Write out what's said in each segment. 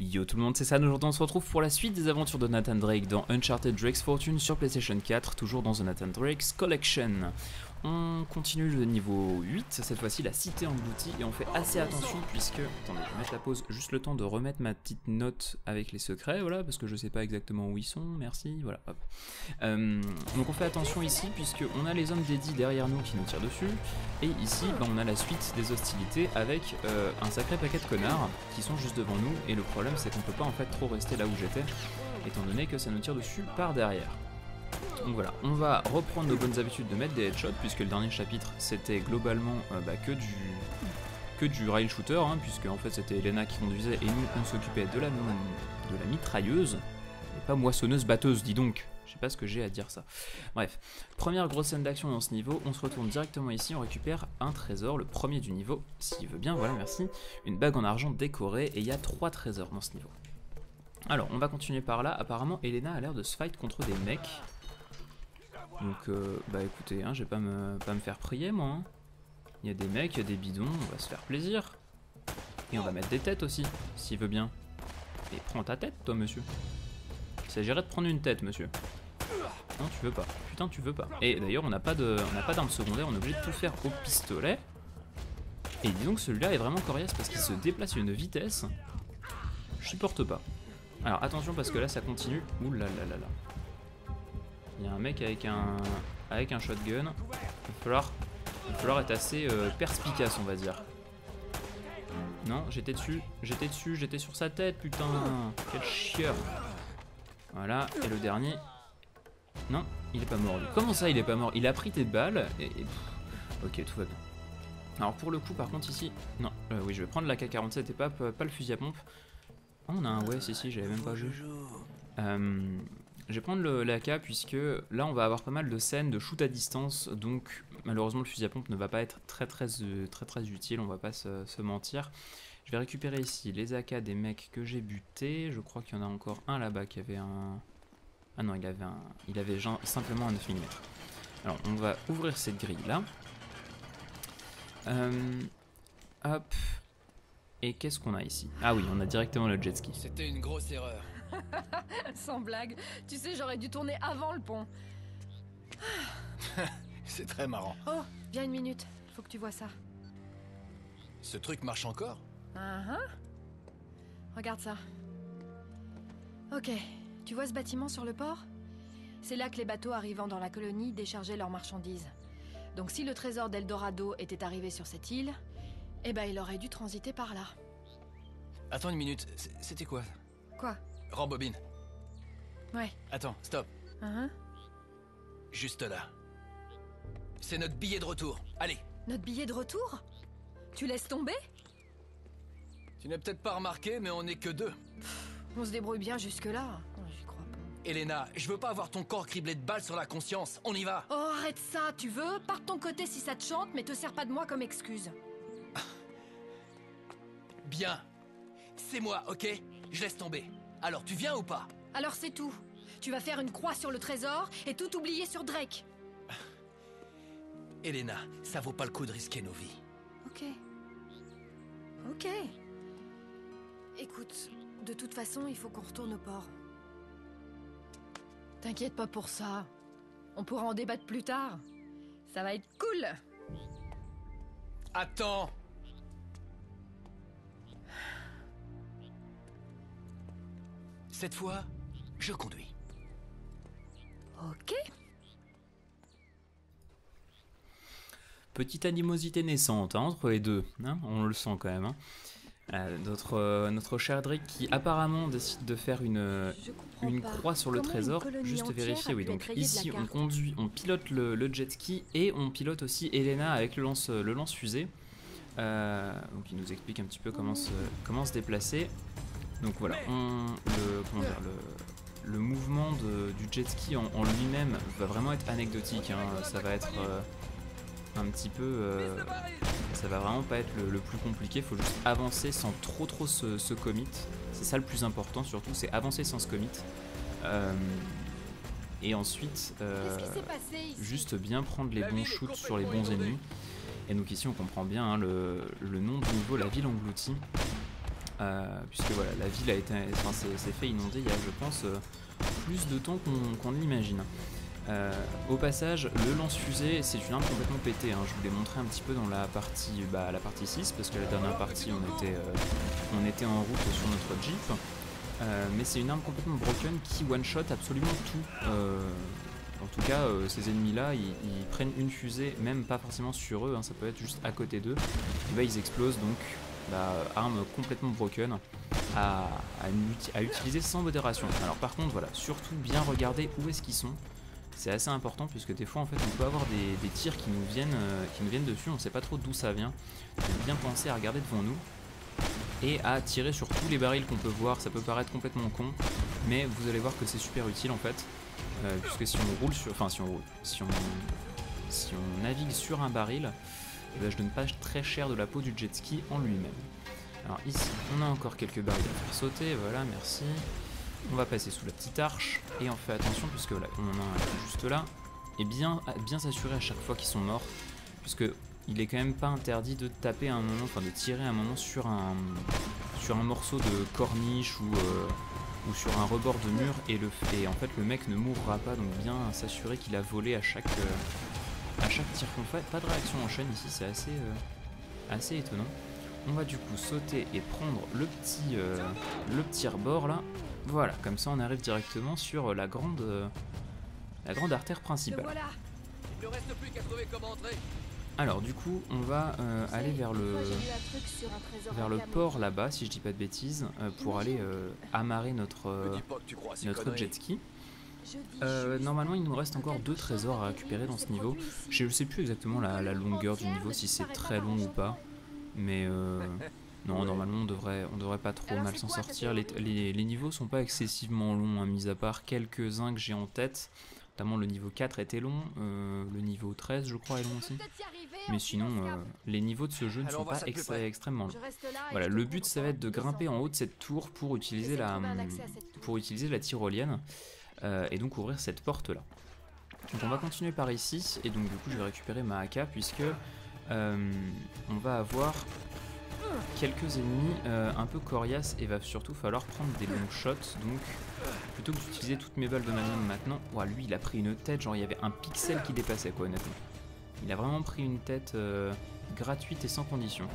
Yo tout le monde, c'est ça. Aujourd'hui, on se retrouve pour la suite des aventures de Nathan Drake dans Uncharted Drake's Fortune sur PlayStation 4, toujours dans The Nathan Drake's Collection. On continue le niveau 8, cette fois-ci la cité engloutie, et on fait assez attention puisque... Attendez, je vais mettre la pause, juste le temps de remettre ma petite note avec les secrets, voilà, parce que je sais pas exactement où ils sont, merci, voilà, hop. Euh, donc on fait attention ici puisque on a les hommes dédits derrière nous qui nous tirent dessus, et ici ben, on a la suite des hostilités avec euh, un sacré paquet de connards qui sont juste devant nous, et le problème c'est qu'on peut pas en fait trop rester là où j'étais, étant donné que ça nous tire dessus par derrière. Donc voilà, on va reprendre nos bonnes habitudes de mettre des headshots, puisque le dernier chapitre c'était globalement euh, bah, que du que du rail shooter, hein, puisque en fait c'était Elena qui conduisait et nous on s'occupait de la, de la mitrailleuse, et pas moissonneuse batteuse, dis donc. Je sais pas ce que j'ai à dire ça. Bref, première grosse scène d'action dans ce niveau, on se retourne directement ici, on récupère un trésor, le premier du niveau, s'il veut bien, voilà, merci. Une bague en argent décorée, et il y a trois trésors dans ce niveau. Alors, on va continuer par là. Apparemment, Elena a l'air de se fight contre des mecs. Donc, euh, bah écoutez, hein, je vais pas me, pas me faire prier, moi. Hein. Il y a des mecs, il y a des bidons, on va se faire plaisir. Et on va mettre des têtes aussi, s'il veut bien. Et prends ta tête, toi, monsieur. Il s'agirait de prendre une tête, monsieur. Non, tu veux pas. Putain, tu veux pas. Et d'ailleurs, on n'a pas d'arme secondaire, on est obligé de tout faire au pistolet. Et disons que celui-là est vraiment coriace parce qu'il se déplace à une vitesse. Je supporte pas. Alors attention parce que là ça continue. Ouh là là là là. Il y a un mec avec un avec un shotgun. Il va falloir, il va falloir être assez euh, perspicace on va dire. Non, j'étais dessus, j'étais dessus, j'étais sur sa tête, putain. Quel chieur. Voilà, et le dernier. Non, il est pas mort. Comment ça il est pas mort? Il a pris tes balles et... Ok, tout va bien. Alors pour le coup par contre ici... Non, euh, oui je vais prendre la K-47 et pas, pas le fusil à pompe. Oh, on a un ouais, si, si, j'avais même pas vu. Euh, je vais prendre l'AK puisque là on va avoir pas mal de scènes de shoot à distance, donc malheureusement le fusil à pompe ne va pas être très très euh, utile, on va pas se, mentir. Je vais récupérer ici les AK des mecs que j'ai butés, je crois qu'il y en a encore un là-bas qui avait un... Ah non, il avait, un... il avait simplement un 9 mm. Alors on va ouvrir cette grille là. Euh, hop, et qu'est-ce qu'on a ici? Ah oui, on a directement le jet ski. C'était une grosse erreur. Sans blague. Tu sais, j'aurais dû tourner avant le pont. C'est très marrant. Oh, viens une minute. Faut que tu vois ça. Ce truc marche encore? Uh Regarde ça. Ok, tu vois ce bâtiment sur le port? C'est là que les bateaux arrivant dans la colonie déchargeaient leurs marchandises. Donc si le trésor d'Eldorado était arrivé sur cette île, eh ben, il aurait dû transiter par là. Attends une minute, c'était quoi? Quoi? Rembobine. Ouais. Attends, stop. Uh Juste là. C'est notre billet de retour. Allez. Notre billet de retour? Tu laisses tomber? Tu n'as peut-être pas remarqué, mais on n'est que deux. on se débrouille bien jusque-là. Oh, j'y crois pas. Elena, je veux pas avoir ton corps criblé de balles sur la conscience. On y va Oh, arrête ça, tu veux? Pars de ton côté si ça te chante, mais te sers pas de moi comme excuse. Bien. C'est moi, ok? Je laisse tomber. Alors, tu viens ou pas Alors c'est tout. Tu vas faire une croix sur le trésor et tout oublier sur Drake. Elena, ça vaut pas le coup de risquer nos vies. Ok. Ok. Écoute, de toute façon, il faut qu'on retourne au port. T'inquiète pas pour ça. On pourra en débattre plus tard. Ça va être cool. Attends Cette fois, je conduis. Ok. Petite animosité naissante hein, entre les deux, hein, on le sent quand même. Hein. Euh, notre, euh, notre cher Drake qui apparemment décide de faire une, une croix sur le trésor. Juste vérifier, oui. Donc ici on conduit, on pilote le, jet ski et on pilote aussi Elena avec le lance, le lance fusée. Euh, donc il nous explique un petit peu comment se, comment se déplacer. Donc voilà, le, mouvement du jet ski en, lui-même va vraiment être anecdotique. Hein. Ça va être euh, un petit peu... Euh, ça va vraiment pas être le, plus compliqué. Il faut juste avancer sans trop trop se, commit. C'est ça le plus important surtout, c'est avancer sans se commit. Euh, et ensuite, juste bien prendre les bons shoots sur les bons ennemis. Et donc ici on comprend bien hein, le, le nom du niveau, la ville engloutie. Puisque voilà, la ville a été, enfin, s'est fait inonder il y a, je pense, plus de temps qu'on l'imagine. Euh, au passage, le lance-fusée, c'est une arme complètement pétée. Hein. Je vous l'ai montré un petit peu dans la partie, bah, la partie 6, parce que la dernière partie, on était, euh, en route sur notre Jeep. Euh, mais c'est une arme complètement broken qui one-shot absolument tout. en tout cas, ces ennemis-là, ils, prennent une fusée, même pas forcément sur eux, hein, ça peut être juste à côté d'eux. Et bah, ils explosent, donc bah, arme complètement broken à, utiliser sans modération. Alors par contre, voilà, surtout bien regarder où est-ce qu'ils sont. C'est assez important puisque des fois en fait on peut avoir des, tirs qui nous viennent euh, qui nous viennent dessus, on sait pas trop d'où ça vient. Donc bien penser à regarder devant nous et à tirer sur tous les barils qu'on peut voir. Ça peut paraître complètement con, mais vous allez voir que c'est super utile en fait. Euh, puisque si on roule sur. Enfin si on roule. Si on navigue sur un baril, et eh ben, je donne pas très cher de la peau du jet ski en lui-même. Alors ici, on a encore quelques barils à faire sauter, voilà, merci. On va passer sous la petite arche et on fait attention puisque là, on en a juste là. Et bien, bien s'assurer à chaque fois qu'ils sont morts. Puisque il est quand même pas interdit de taper un moment, enfin de tirer un moment sur un, sur un morceau de corniche ou, euh, ou sur un rebord de mur et, le, et en fait le mec ne mourra pas. Donc bien s'assurer qu'il a volé à chaque, euh, à chaque tir qu'on fait. Pas de réaction en chaîne ici, c'est assez, euh, assez étonnant. On va du coup sauter et prendre le petit, le petit rebord là voilà, comme ça on arrive directement sur la grande, la grande artère principale. Alors du coup, on va euh, aller vers le vers le port là-bas, si je dis pas de bêtises, euh, pour aller euh, amarrer notre notre jet ski. Normalement, il nous reste encore deux trésors à récupérer dans ce niveau. Je ne sais plus exactement la, la longueur du niveau, si c'est très long ou pas, mais non, normalement on devrait, on devrait pas trop mal s'en sortir. Les, les, niveaux sont pas excessivement longs, hein, mis à part quelques-uns que j'ai en tête. Notamment le niveau 4 était long, euh, le niveau 13 je crois est long aussi. Mais sinon, euh, les niveaux de ce jeu ne sont pas extrêmement longs. Voilà, le but ça va être de grimper en haut de cette tour pour utiliser la, pour utiliser la tyrolienne euh, et donc ouvrir cette porte là. Donc on va continuer par ici et donc du coup je vais récupérer ma AK puisque on va avoir quelques ennemis euh, un peu coriaces et va surtout falloir prendre des longs shots. Donc plutôt que d'utiliser toutes mes balles de manium maintenant ouah, lui il a pris une tête genre il y avait un pixel qui dépassait quoi honnêtement. Il a vraiment pris une tête euh, gratuite et sans condition.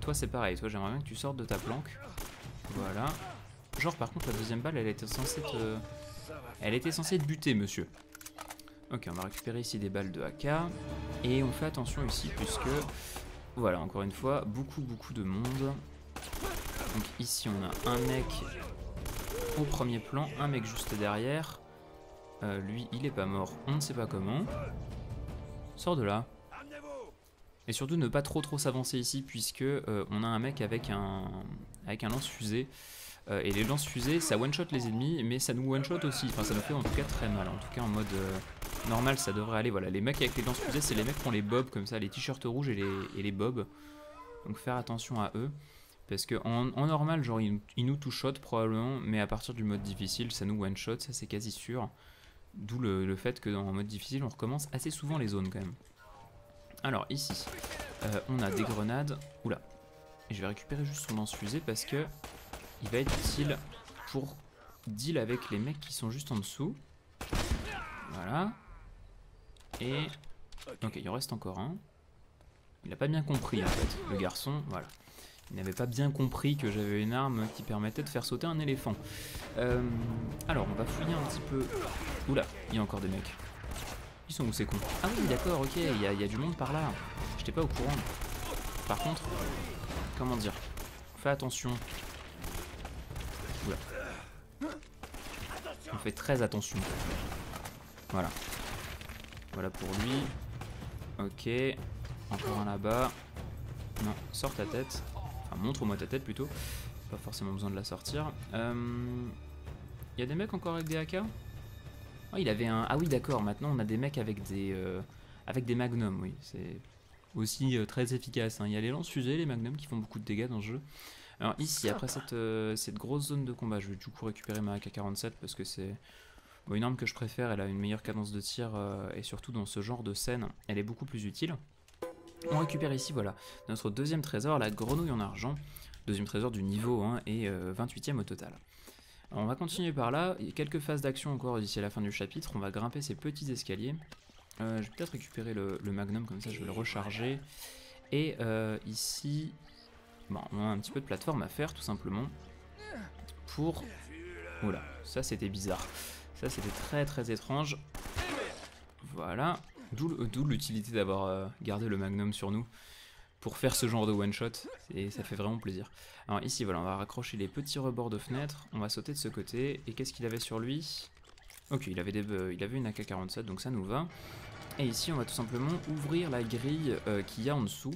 Toi c'est pareil. Toi j'aimerais bien que tu sortes de ta planque. Voilà. Genre par contre la deuxième balle elle était censée te elle était censée te buter monsieur ok on va récupérer ici des balles de AK et on fait attention ici puisque voilà, encore une fois, beaucoup, beaucoup de monde. Donc ici, on a un mec au premier plan, un mec juste derrière. Euh, lui, il est pas mort, on ne sait pas comment. Sors de là. Et surtout, ne pas trop trop s'avancer ici, puisque euh, on a un mec avec un, avec un lance-fusée. Euh, et les lance-fusées, ça one-shot les ennemis, mais ça nous one-shot aussi. Enfin, ça nous fait en tout cas très mal. En tout cas, en mode normal, ça devrait aller. Voilà, les mecs avec les lance-fusées, c'est les mecs qui ont les bobs comme ça, les t-shirts rouges et les, et les bobs. Donc faire attention à eux. Parce que en, normal, genre, ils, nous touchent probablement, mais à partir du mode difficile, ça nous one-shot, ça c'est quasi sûr. D'où le, fait que dans mode difficile, on recommence assez souvent les zones quand même. Alors ici, euh, on a des grenades. Oula. Et je vais récupérer juste son lance-fusée parce que il va être utile pour deal avec les mecs qui sont juste en dessous. Voilà. Et... Ok, il en reste encore un. Il n'a pas bien compris en fait, le garçon, voilà. Il n'avait pas bien compris que j'avais une arme qui permettait de faire sauter un éléphant. Euh, alors, on va fouiller un petit peu... Oula, il y a encore des mecs. Ils sont où ces cons? Ah oui, d'accord, ok, il y, a, du monde par là. J'étais pas au courant. Par contre, comment dire? Fais attention. On fait très attention. Voilà. Voilà pour lui. Ok. Encore un là-bas. Non, sors ta tête. Enfin, montre-moi ta tête plutôt. Pas forcément besoin de la sortir. Il euh, y a des mecs encore avec des AK oh, il avait un... Ah oui, d'accord. Maintenant, on a des mecs avec des... Euh, avec des magnums, oui. C'est aussi euh, très efficace. Hein. Il y a les lance-fusées, les magnums qui font beaucoup de dégâts dans le jeu. Alors ici, après cette, cette grosse zone de combat, je vais du coup récupérer ma AK-47 parce que c'est une arme que je préfère, elle a une meilleure cadence de tir euh, et surtout dans ce genre de scène, elle est beaucoup plus utile. On récupère ici, voilà, notre deuxième trésor, la grenouille en argent. Deuxième trésor du niveau 1 et 28ème au total. on va continuer par là, il y a quelques phases d'action encore d'ici à la fin du chapitre, on va grimper ces petits escaliers. je vais peut-être récupérer le, magnum, comme ça je vais le recharger. Et ici, bon, on a un petit peu de plateforme à faire tout simplement. Pour... Oula, ça c'était bizarre. Ça c'était très très étrange. Voilà. D'où l'utilité d'avoir euh, gardé le magnum sur nous pour faire ce genre de one shot et ça fait vraiment plaisir. Alors ici voilà on va raccrocher les petits rebords de fenêtre, on va sauter de ce côté et qu'est-ce qu'il avait sur lui? Ok il avait, des, euh, il avait une AK-47 donc ça nous va. Et ici on va tout simplement ouvrir la grille euh, qu'il y a en dessous